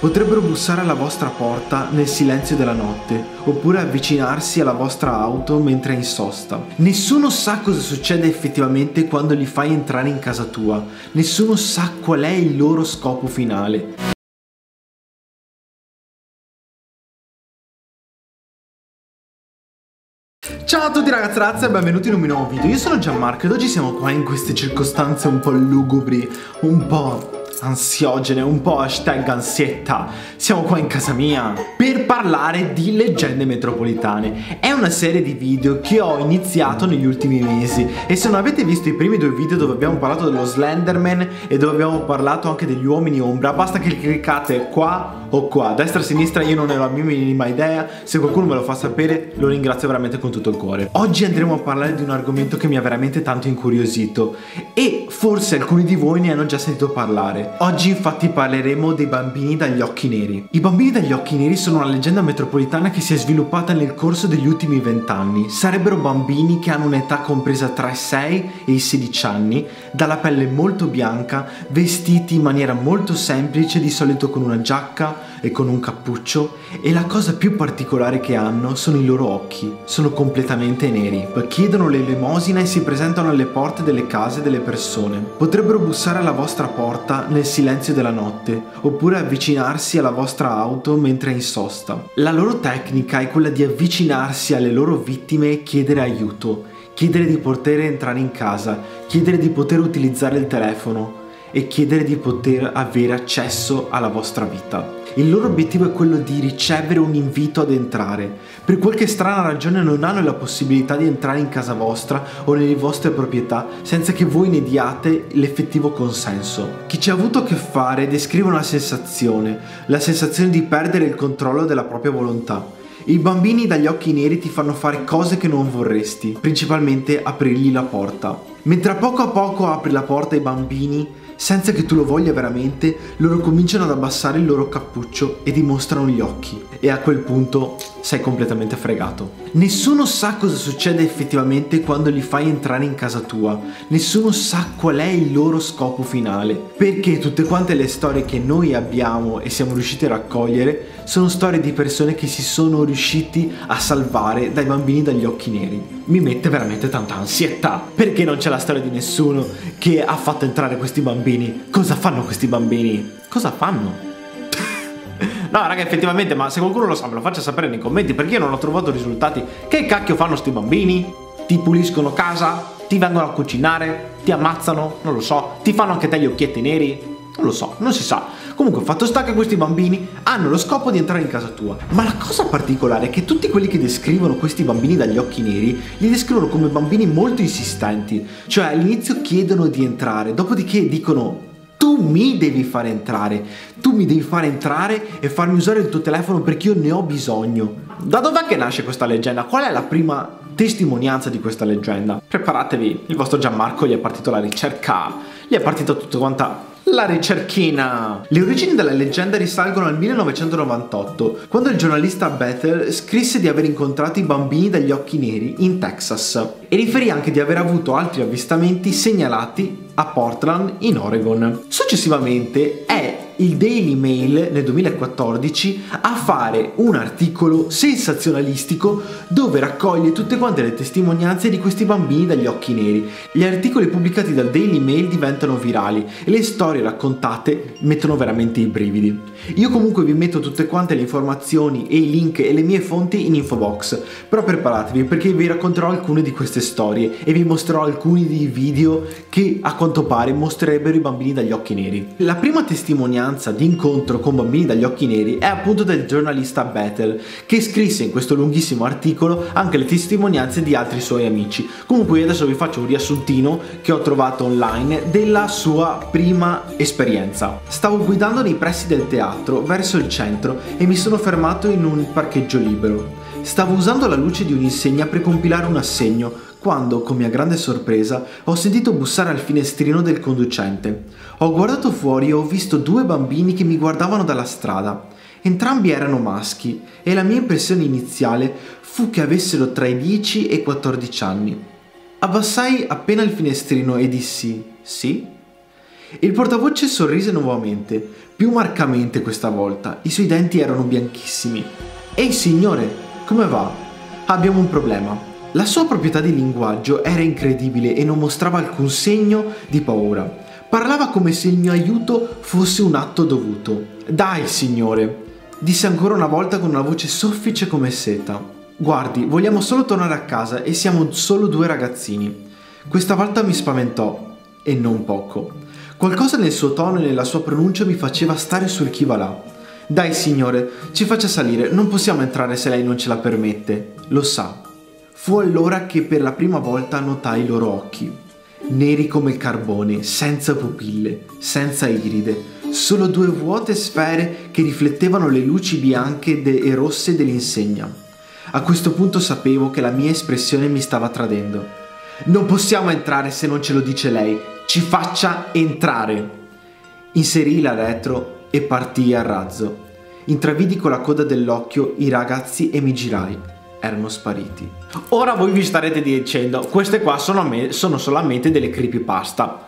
Potrebbero bussare alla vostra porta nel silenzio della notte, oppure avvicinarsi alla vostra auto mentre è in sosta. Nessuno sa cosa succede effettivamente quando li fai entrare in casa tua, nessuno sa qual è il loro scopo finale. Ciao a tutti ragazzi ragazze e benvenuti in un nuovo video, io sono Gianmarco ed oggi siamo qua in queste circostanze un po' lugubri, un po' ansiogene, un po' hashtag ansietta. Siamo qua in casa mia per parlare di leggende metropolitane. È una serie di video che ho iniziato negli ultimi mesi e se non avete visto i primi due video dove abbiamo parlato dello Slenderman e dove abbiamo parlato anche degli uomini ombra, basta che cliccate qua o qua, destra o sinistra, io non ne ho la minima idea, se qualcuno me lo fa sapere lo ringrazio veramente con tutto il cuore. Oggi andremo a parlare di un argomento che mi ha veramente tanto incuriosito e forse alcuni di voi ne hanno già sentito parlare. Oggi infatti parleremo dei bambini dagli occhi neri. I bambini dagli occhi neri sono una leggenda metropolitana che si è sviluppata nel corso degli ultimi vent'anni. Sarebbero bambini che hanno un'età compresa tra i 6 e i 16 anni, dalla pelle molto bianca, vestiti in maniera molto semplice, di solito con una giacca e con un cappuccio e la cosa più particolare che hanno sono i loro occhi. Sono completamente neri. Chiedono l'elemosina e si presentano alle porte delle case delle persone. Potrebbero bussare alla vostra porta nel silenzio della notte, oppure avvicinarsi alla vostra auto mentre è in sosta. La loro tecnica è quella di avvicinarsi alle loro vittime e chiedere aiuto, chiedere di poter entrare in casa, chiedere di poter utilizzare il telefono e chiedere di poter avere accesso alla vostra vita. Il loro obiettivo è quello di ricevere un invito ad entrare. Per qualche strana ragione non hanno la possibilità di entrare in casa vostra o nelle vostre proprietà senza che voi ne diate l'effettivo consenso. Chi ci ha avuto a che fare descrive una sensazione, la sensazione di perdere il controllo della propria volontà. I bambini dagli occhi neri ti fanno fare cose che non vorresti, principalmente aprirgli la porta. Mentre a poco a poco apri la porta ai bambini, senza che tu lo voglia veramente, loro cominciano ad abbassare il loro cappuccio e dimostrano gli occhi. E a quel punto sei completamente fregato. Nessuno sa cosa succede effettivamente quando li fai entrare in casa tua. Nessuno sa qual è il loro scopo finale. Perché tutte quante le storie che noi abbiamo e siamo riusciti a raccogliere sono storie di persone che si sono riusciti a salvare dai bambini dagli occhi neri. Mi mette veramente tanta ansietà. Perché non c'è la storia di nessuno che ha fatto entrare questi bambini? Cosa fanno questi bambini? Cosa fanno? No, raga, effettivamente, ma se qualcuno lo sa, me lo faccia sapere nei commenti perché io non ho trovato risultati. Che cacchio fanno sti bambini? Ti puliscono casa? Ti vengono a cucinare? Ti ammazzano? Non lo so. Ti fanno anche te gli occhietti neri? Non lo so, non si sa. Comunque, fatto sta che questi bambini hanno lo scopo di entrare in casa tua. Ma la cosa particolare è che tutti quelli che descrivono questi bambini dagli occhi neri li descrivono come bambini molto insistenti. Cioè, all'inizio chiedono di entrare, dopodiché dicono tu mi devi fare entrare, tu mi devi fare entrare e farmi usare il tuo telefono perché io ne ho bisogno. Da dov'è che nasce questa leggenda? Qual è la prima testimonianza di questa leggenda? Preparatevi, il vostro Gianmarco gli è partito la ricerca, gli è partita tutta quanta la ricerchina! Le origini della leggenda risalgono al 1998, quando il giornalista Bethel scrisse di aver incontrato i bambini dagli occhi neri in Texas e riferì anche di aver avuto altri avvistamenti segnalati a Portland in Oregon. Successivamente è il Daily Mail nel 2014 a fare un articolo sensazionalistico dove raccoglie tutte quante le testimonianze di questi bambini dagli occhi neri. Gli articoli pubblicati dal Daily Mail diventano virali e le storie raccontate mettono veramente i brividi. Io comunque vi metto tutte quante le informazioni e i link e le mie fonti in info box, però preparatevi perché vi racconterò alcune di queste storie e vi mostrerò alcuni dei video che a quanto pare mostrerebbero i bambini dagli occhi neri. La prima testimonianza testimonianza di incontro con bambini dagli occhi neri è appunto del giornalista Bethel, che scrisse in questo lunghissimo articolo anche le testimonianze di altri suoi amici. Comunque io adesso vi faccio un riassuntino che ho trovato online della sua prima esperienza. Stavo guidando nei pressi del teatro verso il centro e mi sono fermato in un parcheggio libero. Stavo usando la luce di un'insegna per compilare un assegno quando, con mia grande sorpresa, ho sentito bussare al finestrino del conducente. Ho guardato fuori e ho visto due bambini che mi guardavano dalla strada. Entrambi erano maschi e la mia impressione iniziale fu che avessero tra i 10 e i 14 anni. Abbassai appena il finestrino e dissi sì. Il portavoce sorrise nuovamente, più marcamente questa volta. I suoi denti erano bianchissimi. Ehi signore, come va? Abbiamo un problema. La sua proprietà di linguaggio era incredibile e non mostrava alcun segno di paura. Parlava come se il mio aiuto fosse un atto dovuto. Dai, signore, disse ancora una volta con una voce soffice come seta. Guardi, vogliamo solo tornare a casa e siamo solo due ragazzini. Questa volta mi spaventò, e non poco. Qualcosa nel suo tono e nella sua pronuncia mi faceva stare sul chi là. Dai, signore, ci faccia salire, non possiamo entrare se lei non ce la permette. Lo sa. Fu allora che per la prima volta notai i loro occhi, neri come il carbone, senza pupille, senza iride, solo due vuote sfere che riflettevano le luci bianche e rosse dell'insegna. A questo punto sapevo che la mia espressione mi stava tradendo. Non possiamo entrare se non ce lo dice lei, ci faccia entrare. Inserì la retro e partii a razzo. Intravidi con la coda dell'occhio i ragazzi e mi girai erano spariti. Ora voi vi starete dicendo, queste qua sono, me, sono solamente delle creepypasta.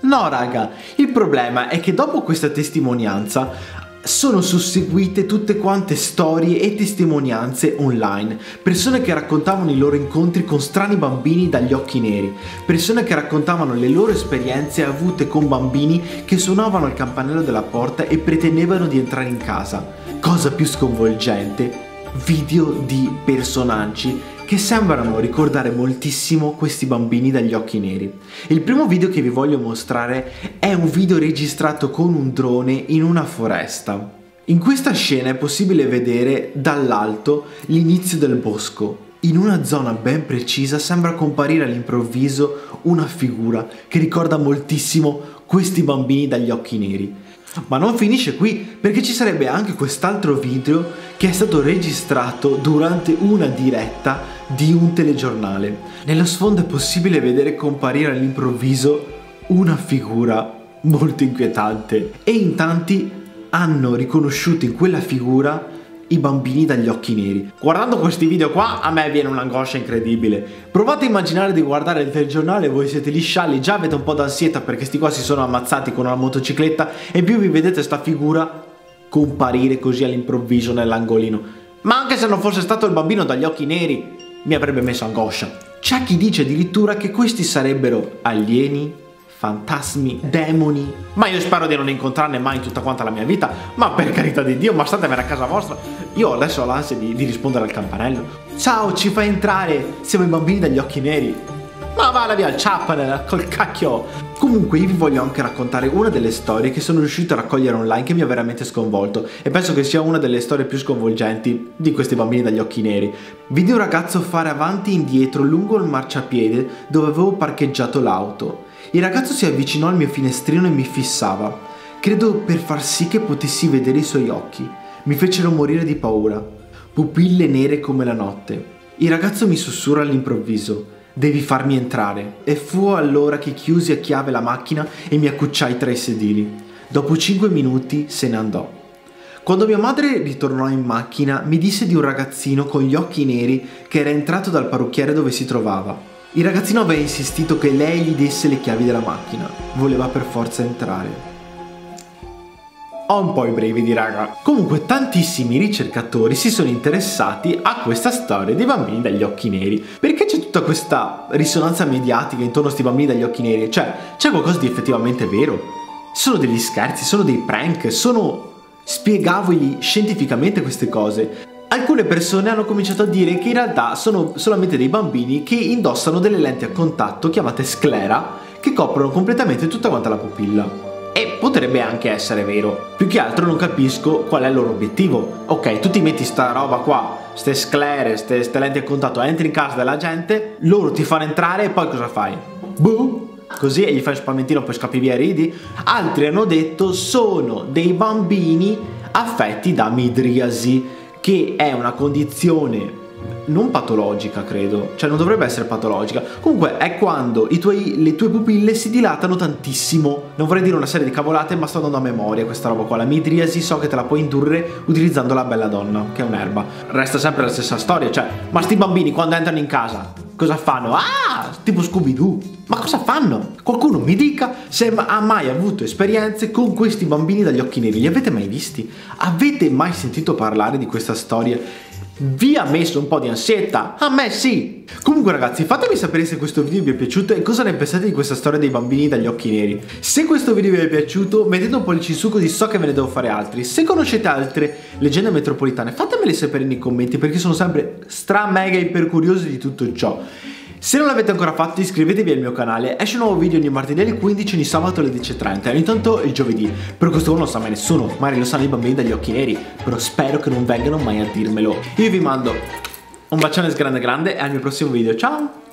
No raga, il problema è che dopo questa testimonianza sono susseguite tutte quante storie e testimonianze online, persone che raccontavano i loro incontri con strani bambini dagli occhi neri, persone che raccontavano le loro esperienze avute con bambini che suonavano il campanello della porta e pretendevano di entrare in casa. Cosa più sconvolgente, video di personaggi che sembrano ricordare moltissimo questi bambini dagli occhi neri. Il primo video che vi voglio mostrare è un video registrato con un drone in una foresta. In questa scena è possibile vedere dall'alto l'inizio del bosco. In una zona ben precisa sembra comparire all'improvviso una figura che ricorda moltissimo questi bambini dagli occhi neri. Ma non finisce qui, perché ci sarebbe anche quest'altro video che è stato registrato durante una diretta di un telegiornale. Nello sfondo è possibile vedere comparire all'improvviso una figura molto inquietante e in tanti hanno riconosciuto in quella figura i bambini dagli occhi neri. Guardando questi video qua a me viene un'angoscia incredibile. Provate a immaginare di guardare il telegiornale, voi siete lì scialli, già avete un po' d'ansietta perché sti qua si sono ammazzati con una motocicletta e più vi vedete sta figura comparire così all'improvviso nell'angolino. Ma anche se non fosse stato il bambino dagli occhi neri, mi avrebbe messo angoscia. C'è chi dice addirittura che questi sarebbero alieni fantasmi, demoni. Ma io spero di non incontrarne mai in tutta quanta la mia vita. Ma per carità di Dio, ma statevene a casa vostra. Io adesso ho l'ansia di, di rispondere al campanello. Ciao, ci fai entrare? Siamo i bambini dagli occhi neri. Ma vada via il chapel col cacchio! Comunque io vi voglio anche raccontare una delle storie che sono riuscito a raccogliere online che mi ha veramente sconvolto e penso che sia una delle storie più sconvolgenti di questi bambini dagli occhi neri. Vidi un ragazzo fare avanti e indietro lungo il marciapiede dove avevo parcheggiato l'auto. Il ragazzo si avvicinò al mio finestrino e mi fissava, credo per far sì che potessi vedere i suoi occhi. Mi fecero morire di paura, pupille nere come la notte. Il ragazzo mi sussurra all'improvviso, devi farmi entrare. E fu allora che chiusi a chiave la macchina e mi accucciai tra i sedili. Dopo cinque minuti se ne andò. Quando mia madre ritornò in macchina mi disse di un ragazzino con gli occhi neri che era entrato dal parrucchiere dove si trovava. Il ragazzino aveva insistito che lei gli desse le chiavi della macchina. Voleva per forza entrare. Ho un po' i brividi, raga. Comunque, tantissimi ricercatori si sono interessati a questa storia dei bambini dagli occhi neri. Perché c'è tutta questa risonanza mediatica intorno a questi bambini dagli occhi neri? Cioè, c'è qualcosa di effettivamente vero? Sono degli scherzi, sono dei prank, sono spiegabili scientificamente queste cose alcune persone hanno cominciato a dire che in realtà sono solamente dei bambini che indossano delle lenti a contatto chiamate sclera che coprono completamente tutta quanta la pupilla. E potrebbe anche essere vero. Più che altro non capisco qual è il loro obiettivo. Ok, tu ti metti sta roba qua, ste sclere, ste, ste lenti a contatto, entri in casa della gente, loro ti fanno entrare e poi cosa fai? Boh! Così e gli fai un spamentino poi scappi via e ridi. Altri hanno detto sono dei bambini affetti da midriasi che è una condizione non patologica, credo. Cioè, non dovrebbe essere patologica. Comunque, è quando tuoi, le tue pupille si dilatano tantissimo. Non vorrei dire una serie di cavolate, ma sto andando a memoria questa roba qua. La midriasi so che te la puoi indurre utilizzando la bella donna, che è un'erba. Resta sempre la stessa storia, cioè, ma sti bambini quando entrano in casa, cosa fanno? Ah, tipo Scooby-Doo. Ma cosa fanno? Qualcuno mi dica se ha mai avuto esperienze con questi bambini dagli occhi neri. Li avete mai visti? Avete mai sentito parlare di questa storia? Vi ha messo un po' di ansietta? A me sì! Comunque ragazzi fatemi sapere se questo video vi è piaciuto e cosa ne pensate di questa storia dei bambini dagli occhi neri. Se questo video vi è piaciuto mettete un pollice in su così so che ve ne devo fare altri. Se conoscete altre leggende metropolitane fatemele sapere nei commenti perché sono sempre stra mega iper curioso di tutto ciò. Se non l'avete ancora fatto iscrivetevi al mio canale, esce un nuovo video ogni martedì alle 15, ogni sabato alle 10.30 e ogni tanto il giovedì. Però questo non lo sa mai nessuno, magari lo sanno i bambini dagli occhi neri, però spero che non vengano mai a dirmelo. Io vi mando un bacione grande grande e al mio prossimo video, ciao!